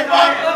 Vai vai!